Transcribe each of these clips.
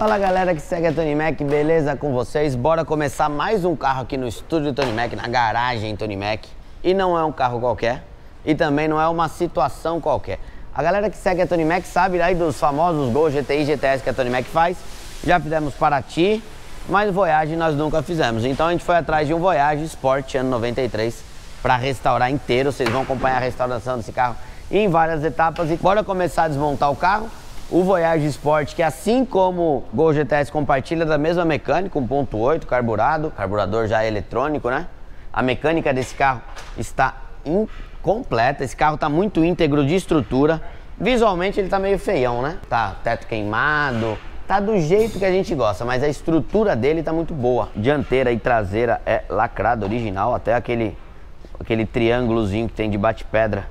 Fala galera que segue a Tony Mac, beleza com vocês? Bora começar mais um carro aqui no estúdio Tony Mac, na garagem Tony Mac. E não é um carro qualquer, e também não é uma situação qualquer. A galera que segue a Tony Mac sabe aí dos famosos Gol GTI GTS que a Tony Mac faz. Já fizemos Paraty, mas Voyage nós nunca fizemos. Então a gente foi atrás de um Voyage Sport ano 93 para restaurar inteiro. Vocês vão acompanhar a restauração desse carro em várias etapas. E bora começar a desmontar o carro. O Voyage Sport, que assim como o Gol GTS compartilha da mesma mecânica, 1.8, carburado, carburador já eletrônico, né? A mecânica desse carro está incompleta, esse carro está muito íntegro de estrutura. Visualmente ele está meio feião, né? Tá teto queimado, tá do jeito que a gente gosta, mas a estrutura dele tá muito boa. Dianteira e traseira é lacrada, original, até aquele, aquele triângulozinho que tem de bate-pedra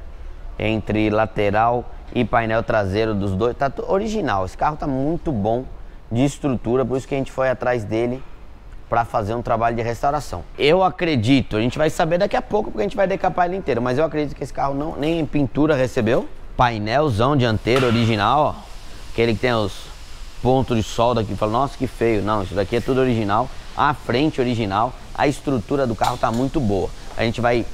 entre lateral e painel traseiro dos dois, tá original. Esse carro tá muito bom de estrutura, por isso que a gente foi atrás dele para fazer um trabalho de restauração. Eu acredito, a gente vai saber daqui a pouco porque a gente vai decapar ele inteiro, mas eu acredito que esse carro não nem pintura recebeu. Painelzão dianteiro original, ó. Aquele que tem os pontos de solda aqui, fala, nossa, que feio. Não, isso daqui é tudo original. A frente original, a estrutura do carro tá muito boa. A gente vai,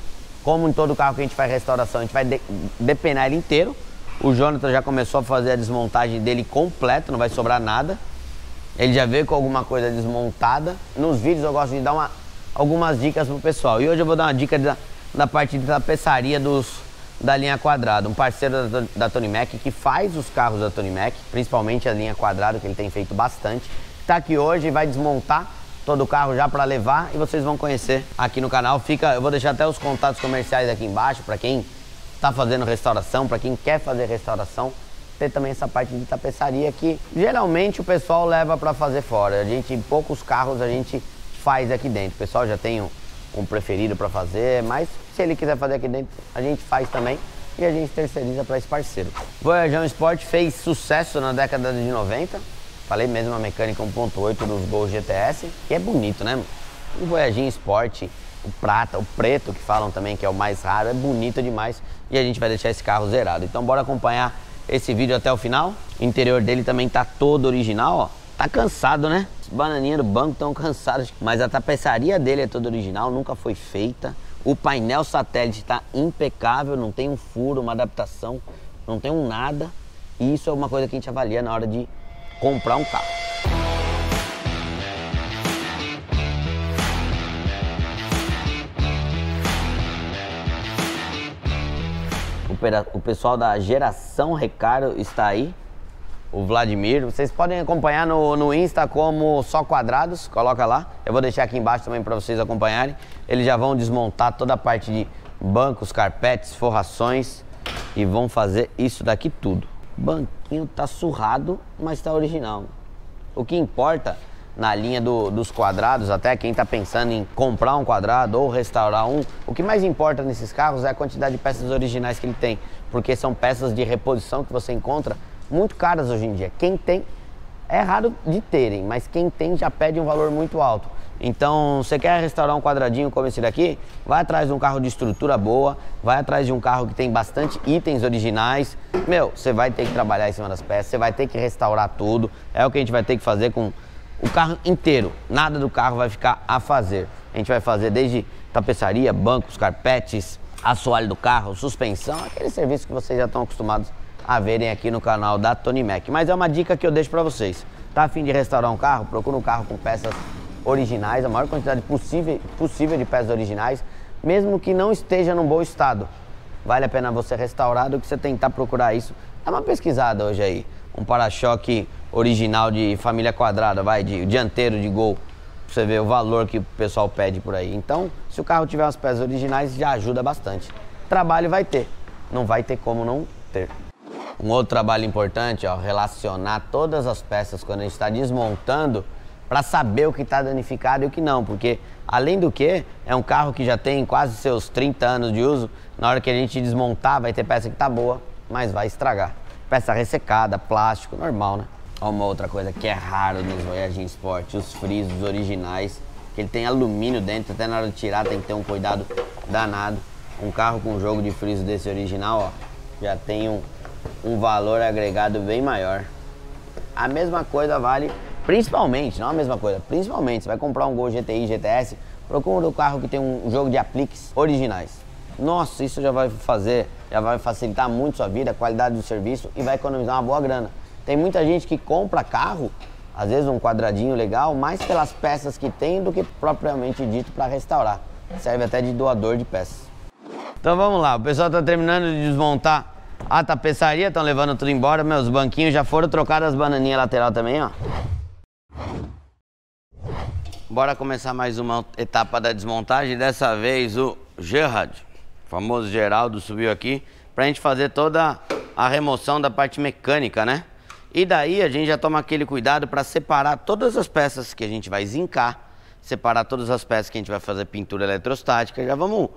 como em todo carro que a gente faz restauração, a gente vai de, depenar ele inteiro o Jonathan já começou a fazer a desmontagem dele completa, não vai sobrar nada. Ele já veio com alguma coisa desmontada. Nos vídeos eu gosto de dar uma, algumas dicas pro pessoal. E hoje eu vou dar uma dica da, da parte de tapeçaria dos, da linha quadrada. Um parceiro da, da Tony Mac que faz os carros da Tony Mac, principalmente a linha quadrada, que ele tem feito bastante. Está aqui hoje e vai desmontar todo o carro já para levar e vocês vão conhecer aqui no canal. Fica, eu vou deixar até os contatos comerciais aqui embaixo para quem está fazendo restauração, para quem quer fazer restauração, ter também essa parte de tapeçaria que geralmente o pessoal leva para fazer fora. A gente, em poucos carros a gente faz aqui dentro. O pessoal já tem um, um preferido para fazer, mas se ele quiser fazer aqui dentro, a gente faz também e a gente terceiriza para esse parceiro. Voyageão Sport fez sucesso na década de 90. Falei mesmo a mecânica 1.8 dos Gol GTS, que é bonito, né? Um Voyaginho Sport o prata, o preto que falam também que é o mais raro, é bonito demais e a gente vai deixar esse carro zerado. Então bora acompanhar esse vídeo até o final. O interior dele também tá todo original, ó. Tá cansado, né? As bananinhas do banco estão cansadas, mas a tapeçaria dele é toda original, nunca foi feita. O painel satélite está impecável, não tem um furo, uma adaptação, não tem um nada. E isso é uma coisa que a gente avalia na hora de comprar um carro. O pessoal da Geração Recaro está aí. O Vladimir, vocês podem acompanhar no, no Insta como Só Quadrados, coloca lá. Eu vou deixar aqui embaixo também para vocês acompanharem. Eles já vão desmontar toda a parte de bancos, carpetes, forrações e vão fazer isso daqui tudo. Banquinho tá surrado, mas tá original. O que importa na linha do, dos quadrados, até quem está pensando em comprar um quadrado ou restaurar um, o que mais importa nesses carros é a quantidade de peças originais que ele tem, porque são peças de reposição que você encontra muito caras hoje em dia. Quem tem é raro de terem, mas quem tem já pede um valor muito alto. Então, você quer restaurar um quadradinho como esse daqui? Vai atrás de um carro de estrutura boa, vai atrás de um carro que tem bastante itens originais. Meu, você vai ter que trabalhar em cima das peças, você vai ter que restaurar tudo. É o que a gente vai ter que fazer com o carro inteiro, nada do carro vai ficar a fazer. A gente vai fazer desde tapeçaria, bancos, carpetes, assoalho do carro, suspensão, aquele serviço que vocês já estão acostumados a verem aqui no canal da Tony Mac. Mas é uma dica que eu deixo para vocês. Tá afim de restaurar um carro? Procura um carro com peças originais, a maior quantidade possível, possível de peças originais, mesmo que não esteja num bom estado. Vale a pena você restaurar do que você tentar procurar isso. Dá uma pesquisada hoje aí. Um para-choque original de família quadrada, vai, de dianteiro de gol. Pra você ver o valor que o pessoal pede por aí. Então, se o carro tiver umas peças originais, já ajuda bastante. Trabalho vai ter, não vai ter como não ter. Um outro trabalho importante, ó, relacionar todas as peças quando a gente está desmontando para saber o que está danificado e o que não, porque além do que é um carro que já tem quase seus 30 anos de uso, na hora que a gente desmontar vai ter peça que está boa, mas vai estragar. Peça ressecada, plástico, normal, né? Uma outra coisa que é raro nos Voyage Sport, os frisos originais, que ele tem alumínio dentro, até na hora de tirar tem que ter um cuidado danado. Um carro com jogo de friso desse original, ó, já tem um, um valor agregado bem maior. A mesma coisa vale Principalmente, não a mesma coisa, principalmente, você vai comprar um Gol GTI, GTS, procura um carro que tem um jogo de apliques originais. Nossa, isso já vai fazer, já vai facilitar muito sua vida, qualidade do serviço e vai economizar uma boa grana. Tem muita gente que compra carro, às vezes um quadradinho legal, mais pelas peças que tem do que propriamente dito para restaurar. Serve até de doador de peças. Então vamos lá, o pessoal está terminando de desmontar a tapeçaria, estão levando tudo embora. Meus banquinhos já foram trocados as bananinhas lateral também, ó. Bora começar mais uma etapa da desmontagem. Dessa vez o Gerard famoso Geraldo subiu aqui para a gente fazer toda a remoção da parte mecânica, né? E daí a gente já toma aquele cuidado para separar todas as peças que a gente vai zincar, separar todas as peças que a gente vai fazer pintura eletrostática. Já vamos,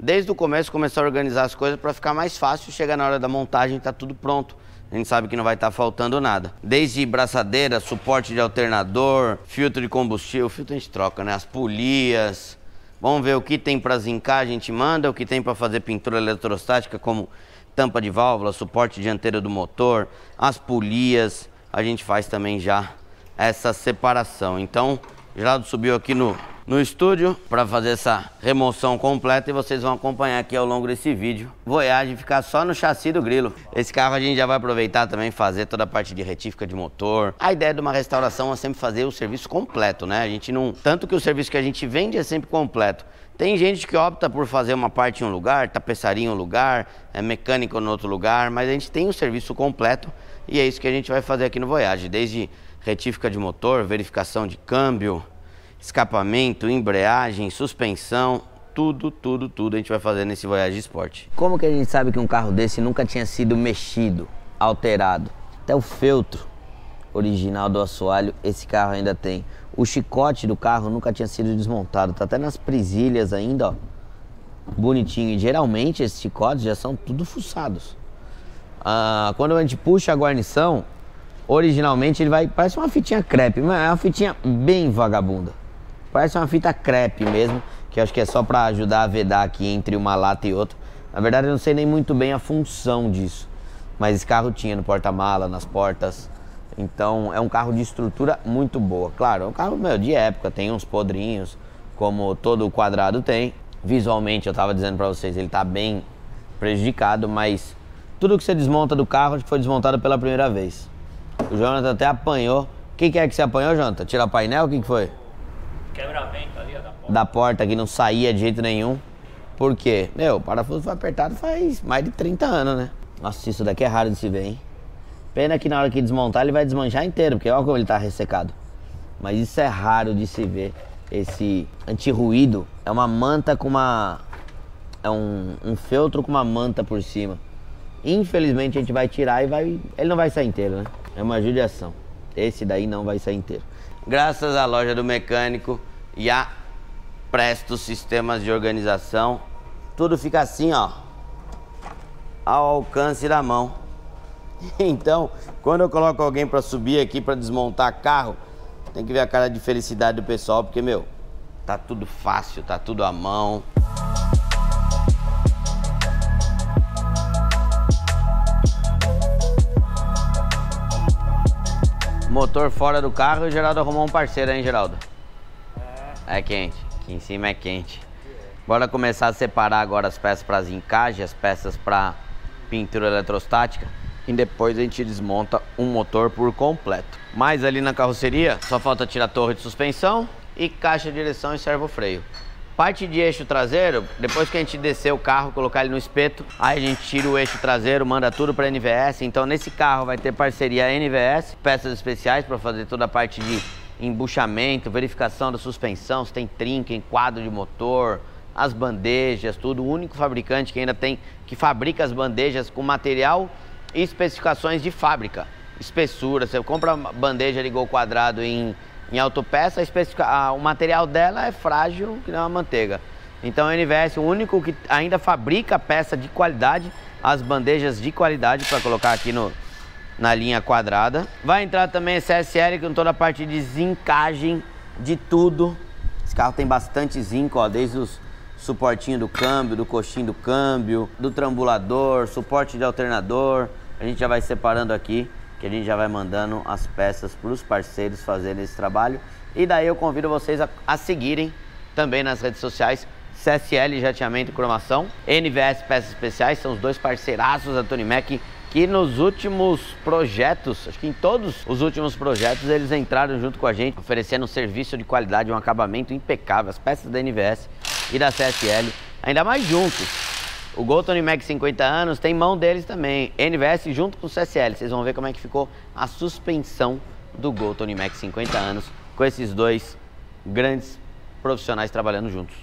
desde o começo, começar a organizar as coisas para ficar mais fácil. Chegar na hora da montagem, tá tudo pronto. A gente sabe que não vai estar tá faltando nada. Desde braçadeira, suporte de alternador, filtro de combustível, filtro a gente troca, né? As polias, Vamos ver o que tem para zincar, a gente manda, o que tem para fazer pintura eletrostática, como tampa de válvula, suporte dianteiro do motor, as polias, a gente faz também já essa separação. Então, Geraldo subiu aqui no no estúdio para fazer essa remoção completa e vocês vão acompanhar aqui ao longo desse vídeo. Voyage ficar só no chassi do grilo. Esse carro a gente já vai aproveitar também fazer toda a parte de retífica de motor. A ideia de uma restauração é sempre fazer o serviço completo, né? A gente não... Tanto que o serviço que a gente vende é sempre completo. Tem gente que opta por fazer uma parte em um lugar, tapeçaria em um lugar, é mecânico no outro lugar, mas a gente tem o serviço completo e é isso que a gente vai fazer aqui no Voyage, desde retífica de motor, verificação de câmbio, escapamento, embreagem, suspensão, tudo, tudo, tudo a gente vai fazer nesse Voyage Sport. Como que a gente sabe que um carro desse nunca tinha sido mexido, alterado? Até o feltro original do assoalho esse carro ainda tem. O chicote do carro nunca tinha sido desmontado, tá até nas presilhas ainda, ó. Bonitinho. E geralmente esses chicotes já são tudo fuçados. Ah, quando a gente puxa a guarnição, originalmente ele vai. Parece uma fitinha crepe, mas é uma fitinha bem vagabunda. Parece uma fita crepe mesmo, que acho que é só para ajudar a vedar aqui entre uma lata e outra. Na verdade, eu não sei nem muito bem a função disso. Mas esse carro tinha no porta-mala, nas portas. Então, é um carro de estrutura muito boa. Claro, é um carro meu, de época, tem uns podrinhos, como todo quadrado tem. Visualmente, eu estava dizendo para vocês, ele está bem prejudicado, mas tudo que você desmonta do carro foi desmontado pela primeira vez. O Jonathan até apanhou. O que, que é que você apanhou, Jonathan? Tirar o painel? O que, que foi? Quebra-vento ali, ó, da porta. Da porta que não saía de jeito nenhum. Por quê? Meu, o parafuso foi apertado faz mais de 30 anos, né? Nossa, isso daqui é raro de se ver, hein? Pena que na hora que desmontar ele vai desmanchar inteiro, porque olha como ele tá ressecado. Mas isso é raro de se ver. Esse anti-ruído é uma manta com uma. É um, um feltro com uma manta por cima. Infelizmente a gente vai tirar e vai. Ele não vai sair inteiro, né? É uma judiação. Esse daí não vai sair inteiro graças à loja do mecânico e a Presto Sistemas de Organização, tudo fica assim, ó, ao alcance da mão. Então, quando eu coloco alguém para subir aqui para desmontar carro, tem que ver a cara de felicidade do pessoal, porque meu, tá tudo fácil, tá tudo à mão. Motor fora do carro e o Geraldo arrumou um parceiro, hein, Geraldo? É. É quente. Aqui em cima é quente. Bora começar a separar agora as peças para encaixe, as peças para pintura eletrostática. E depois a gente desmonta um motor por completo. Mas ali na carroceria, só falta tirar torre de suspensão e caixa de direção e servo freio. Parte de eixo traseiro, depois que a gente descer o carro, colocar ele no espeto, aí a gente tira o eixo traseiro, manda tudo para NVS. Então nesse carro vai ter parceria NVS, peças especiais para fazer toda a parte de embuchamento, verificação da suspensão, se tem trinca, enquadro de motor, as bandejas, tudo. O único fabricante que ainda tem, que fabrica as bandejas com material especificações de fábrica. Espessura, você compra bandeja de gol quadrado em em autopeça, a, o material dela é frágil que não é uma manteiga. Então a NVS, o único que ainda fabrica peça de qualidade, as bandejas de qualidade para colocar aqui no, na linha quadrada. Vai entrar também esse SL com toda a parte de zincagem de tudo. Esse carro tem bastante zinco, ó, desde os suportinho do câmbio, do coxinho do câmbio, do trambulador, suporte de alternador. A gente já vai separando aqui que a gente já vai mandando as peças para os parceiros fazerem esse trabalho. E daí eu convido vocês a, a seguirem também nas redes sociais CSL Jateamento e Cromação, NVS Peças Especiais, são os dois parceiraços da Tony Mac que nos últimos projetos, acho que em todos os últimos projetos, eles entraram junto com a gente, oferecendo um serviço de qualidade, um acabamento impecável, as peças da NVS e da CSL, ainda mais juntos. O Gol Tony Mac 50 anos tem mão deles também, NVS junto com o CSL. Vocês vão ver como é que ficou a suspensão do Gol Tony Mac 50 anos com esses dois grandes profissionais trabalhando juntos.